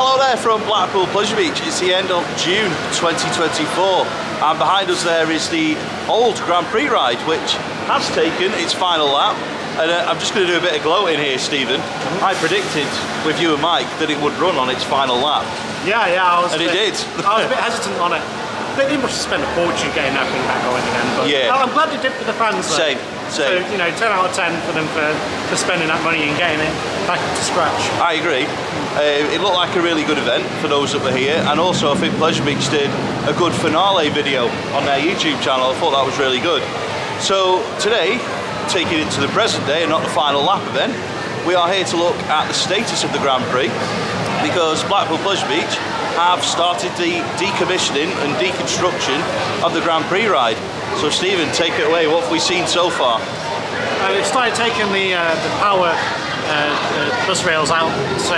Hello there from Blackpool Pleasure Beach. It's the end of June 2024 and behind us there is the old Grand Prix ride which has taken its final lap and uh, I'm just going to do a bit of gloating here Stephen. I predicted with you and Mike that it would run on its final lap. Yeah, yeah, I was And a it bit, did. I was a bit hesitant on it. They, must have spent a fortune getting that thing back going again. But Yeah. I'm glad they did for the fans. Though. Same, same. So, you know, 10 out of 10 for them for, for spending that money and getting it back to scratch. I agree. Uh, it looked like a really good event for those that were here, and also I think Pleasure Beach did a good finale video on their YouTube channel. I thought that was really good. So today, taking it to the present day and not the final lap event, we are here to look at the status of the Grand Prix because Blackpool Pleasure Beach have started the decommissioning and deconstruction of the Grand Prix ride. So Stephen, take it away. What have we seen so far? Uh, they started taking the, uh, the power uh, uh, bus rails out, so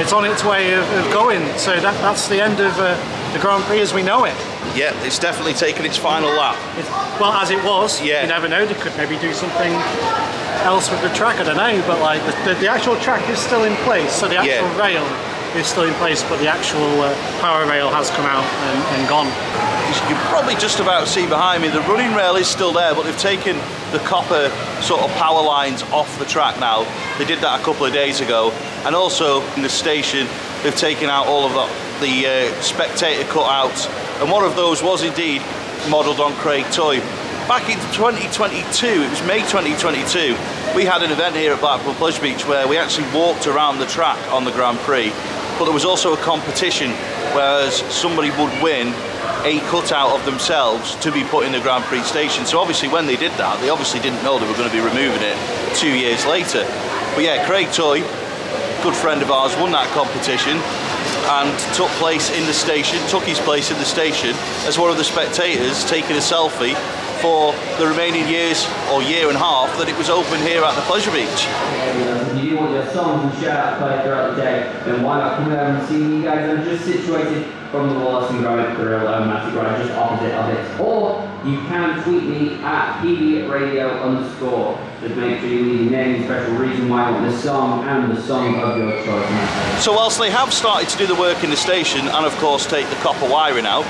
it's on its way of, of going. So that, that's the end of uh, the Grand Prix as we know it. Yeah, it's definitely taken its final lap. It's, well, as it was, Yeah. you never know, they could maybe do something else with the track, I don't know, but like the, the, the actual track is still in place, so the actual Yeah. rail is still in place, but the actual uh, power rail has come out and, and gone. you can probably just about see behind me the running rail is still there but they've taken the copper sort of power lines off the track now. They did that a couple of days ago. And also in the station they've taken out all of the, the uh, spectator cutouts. And one of those was indeed modelled on Craig Toy. Back in 2022 it was May 2022 we had an event here at Blackpool Pleasure Beach where we actually walked around the track on the Grand Prix but there was also a competition whereas somebody would win a cutout of themselves to be put in the Grand Prix station. So obviously when they did that, they obviously didn't know they were going to be removing it two years later. But yeah, Craig Toy, good friend of ours, won that competition and took place in the station, took his place in the station as one of the spectators taking a selfie for the remaining years or year and a half that it was open here at the Pleasure Beach. If you want your songs and shout out play throughout the day, then why not come over and see me guys? I'm just situated from the Wallace and Gromit Grill, um, Matthew Grind, just opposite of it. Or you can tweet me at PB Radio underscore. Just make sure you leave your special reason why you want this song, and the song of your choice. So whilst they have started to do the work in the station and of course take the copper wiring out,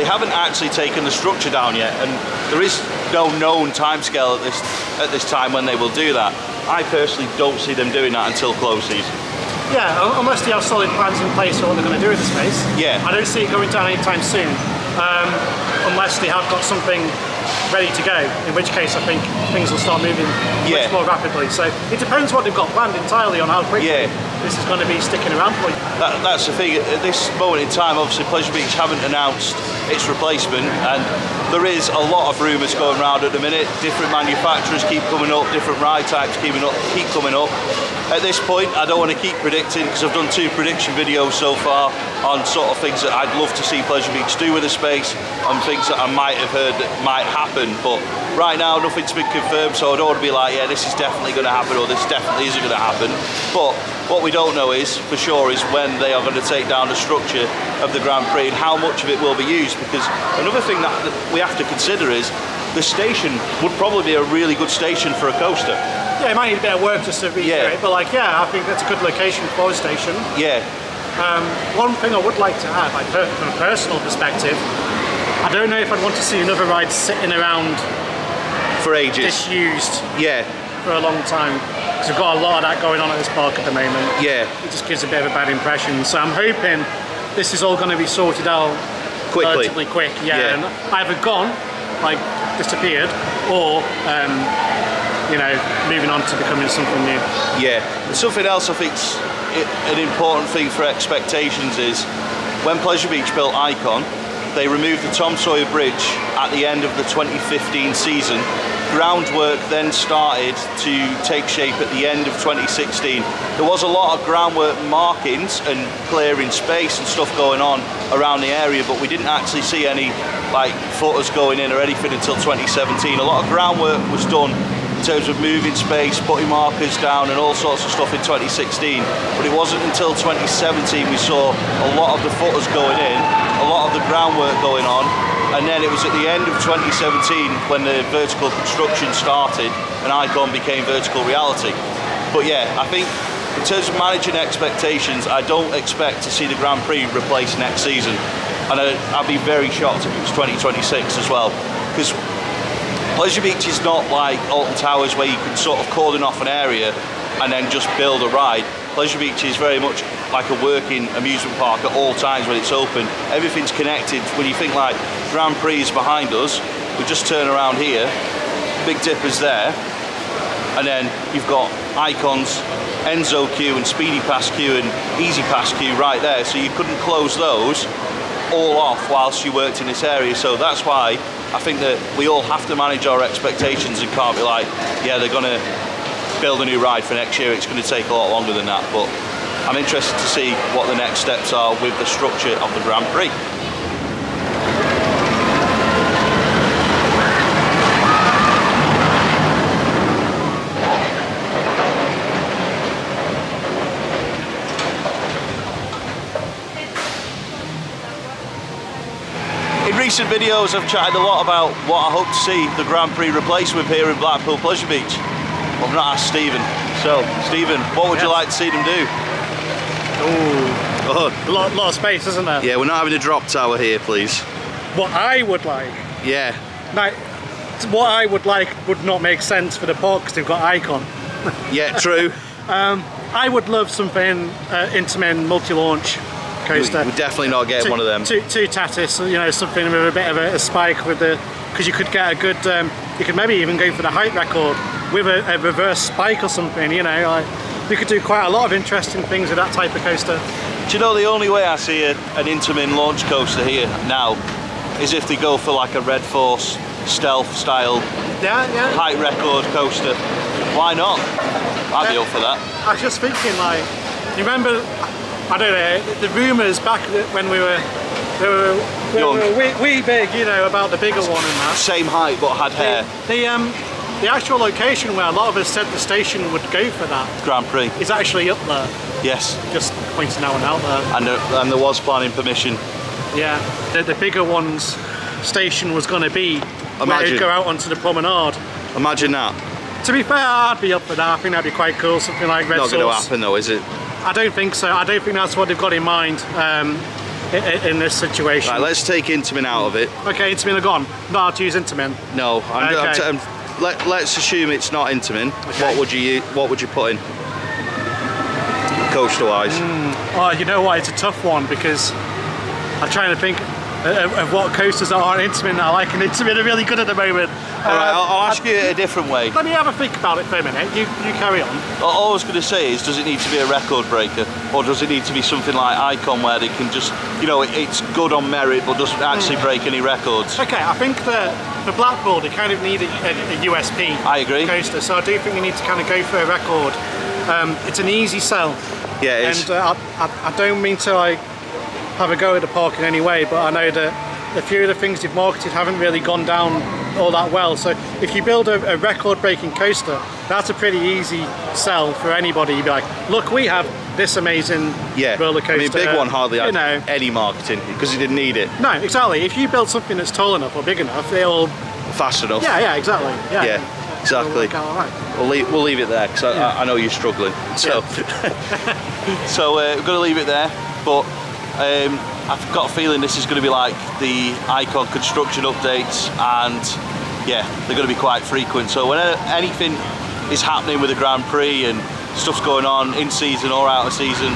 they haven't actually taken the structure down yet and there is no known timescale at this at this time when they will do that. I personally don't see them doing that until close season. Yeah, unless they have solid plans in place for what they're going to do with the space. Yeah. I don't see it going down anytime soon, um, unless they have got something ready to go, in which case I think things will start moving Yeah. much more rapidly. So it depends what they've got planned entirely on how quickly Yeah. This is going to be sticking around for. That, that's the thing. At this moment in time, obviously, Pleasure Beach haven't announced its replacement, and there is a lot of rumours going around at the minute. Different manufacturers keep coming up, different ride types keeping up, keep coming up. At this point, I don't want to keep predicting because I've done two prediction videos so far on sort of things that I'd love to see Pleasure Beach do with the space and things that I might have heard that might happen. But right now, nothing's been confirmed, so I don't want to be like, yeah, this is definitely going to happen or this definitely isn't going to happen. But what we don't know is, for sure, is when they are going to take down the structure of the Grand Prix and how much of it will be used. Because another thing that we have to consider is the station would probably be a really good station for a coaster. Yeah, it might need a bit of work just to redo Yeah. it, but like, yeah, I think that's a good location for a station. Yeah, Um, one thing I would like to add, like per- from a personal perspective, I don't know if I'd want to see another ride sitting around for ages. disused Yeah, for a long time. Because we've got a lot of that going on at this park at the moment. yeah, It just gives a bit of a bad impression. So I'm hoping this is all going to be sorted out quickly. relatively quick. Yeah, Yeah. and either gone, like disappeared, or um, you know, moving on to becoming something new. Yeah. And something else I think's an important thing for expectations is when Pleasure Beach built Icon, they removed the Tom Sawyer Bridge at the end of the 2015 season. Groundwork then started to take shape at the end of 2016. There was a lot of groundwork markings and clearing space and stuff going on around the area, but we didn't actually see any like footers going in or anything until 2017. A lot of groundwork was done in terms of moving space, putting markers down and all sorts of stuff in 2016. But it wasn't until 2017 we saw a lot of the footers going in, a lot of the groundwork going on, and then it was at the end of 2017 when the vertical construction started and Icon became vertical reality. But yeah, I think in terms of managing expectations, I don't expect to see the Grand Prix replaced next season. And I'd be very shocked if it was 2026 as well. Because Pleasure Beach is not like Alton Towers where you can sort of cordon off an area and then just build a ride. Pleasure Beach is very much like a working amusement park at all times when it's open. Everything's connected. When you think like Grand Prix is behind us, we just turn around here, Big Dipper's there, and then you've got icons, Enzo queue and Speedy Pass queue and Easy Pass queue right there. So you couldn't close those all off whilst you worked in this area. So that's why I think that we all have to manage our expectations and can't be like, yeah, they're going to build a new ride for next year. It's going to take a lot longer than that. But I'm interested to see what the next steps are with the structure of the Grand Prix. In recent videos I've chatted a lot about what I hope to see the Grand Prix replaced with here in Blackpool Pleasure Beach. I've not asked Stephen. So, Stephen, what would you like to see them do? Ooh, a lot, lot of space, isn't there? Yeah, we're not having a drop tower here, please. What I would like, Yeah, now, what I would like would not make sense for the park because they've got Icon. yeah, true. um, I would love something uh, Intamin multi-launch coaster. We're definitely not getting two, one of them. Two, two Tatis, you know, something with a bit of a, a spike with the, because you could get a good, um, you could maybe even go for the height record with a, a reverse spike or something, you know, like, you could do quite a lot of interesting things with that type of coaster. Do you know the only way I see a, an Intamin launch coaster here now is if they go for like a Red Force stealth style Yeah, yeah. height record coaster. Why not? I'd be up for that. I was just thinking, like, you remember, I don't know, the rumours back when we were, we were, we were wee, wee big, you know, about the bigger one and that. Same height but had hair. The, um, the actual location where a lot of us said the station would go for that Grand Prix. is actually up there, Yes. just pointing out and out there. And there, and there was planning permission. Yeah, the, the bigger one's station was going to be where Imagine. it'd go out onto the promenade. Imagine that. To be fair, I'd be up for that. I think that'd be quite cool. Something like Red Not going to happen though, is it? I don't think so. I don't think that's what they've got in mind um, in, this situation. Right, let's take Intamin out of it. okay, Intamin are gone. Not allowed to use Intamin. No, I'm, I'm Okay. t- I'm- let, let's assume it's not Intamin. Okay. What would you What would you put in? Coaster wise. Oh, you know what? It's a tough one because I'm trying to think of, of what coasters that aren't Intamin that I like, and Intamin are really good at the moment. All right, Uh, I'll, I'll ask you a different way. Let me have a think about it for a minute. You, you carry on. All I was going to say is, does it need to be a record breaker, or does it need to be something like Icon, where they can just, you know, it, it's good on merit, but doesn't actually Hmm. break any records? Okay, I think that for Blackpool, they kind of need a, a, a USP I agree. coaster, so I do think you need to kind of go for a record. Um, it's an easy sell, Yeah, and uh, I, I, I don't mean to like have a go at the park in any way, but I know that a few of the things they've marketed haven't really gone down all that well. So if you build a, a record-breaking coaster, that's a pretty easy sell for anybody. You'd be like, look, we have this amazing yeah, roller coaster. I mean, Big One hardly you had know. any marketing because you didn't need it No, exactly. If you build something that's tall enough or big enough, it'll. fast enough. Yeah, yeah, exactly. Yeah, Yeah, exactly. It'll work out all right. We'll leave, we'll leave it there because Yeah. I, I know you're struggling. So, so uh, we're going to leave it there. But um, I've got a feeling this is going to be like the Icon construction updates, and yeah, they're going to be quite frequent. So when anything is happening with the Grand Prix and stuff's going on in season or out of season,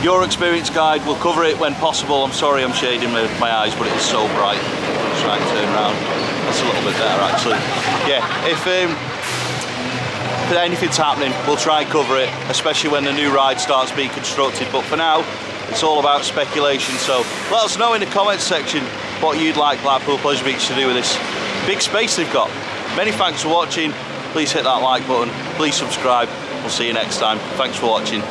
your experience guide will cover it when possible. I'm sorry I'm shading my, my eyes, but it is so bright. Just trying to turn around. That's a little bit better actually. Yeah, if um, if anything's happening, we'll try and cover it, especially when the new ride starts being constructed. But for now, it's all about speculation. So let us know in the comments section what you'd like Blackpool Pleasure Beach to do with this big space they've got. Many thanks for watching. Please hit that like button. Please subscribe. We'll see you next time. Thanks for watching.